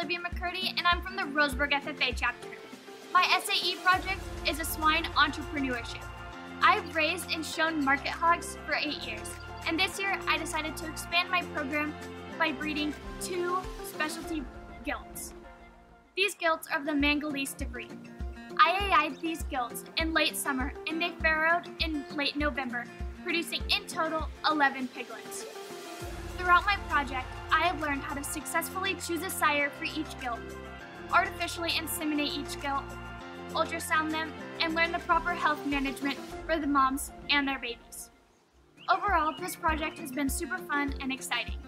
Olivia McCurdy, and I'm from the Roseburg FFA chapter. My SAE project is a swine entrepreneurship. I've raised and shown market hogs for eight years, and this year I decided to expand my program by breeding two specialty gilts. These gilts are of the Mangalitsa breed. I AI'd these gilts in late summer and they farrowed in late November, producing in total 11 piglets. Throughout my project, I have learned how to successfully choose a sire for each gilt, artificially inseminate each gilt, ultrasound them, and learn the proper health management for the moms and their babies. Overall, this project has been super fun and exciting.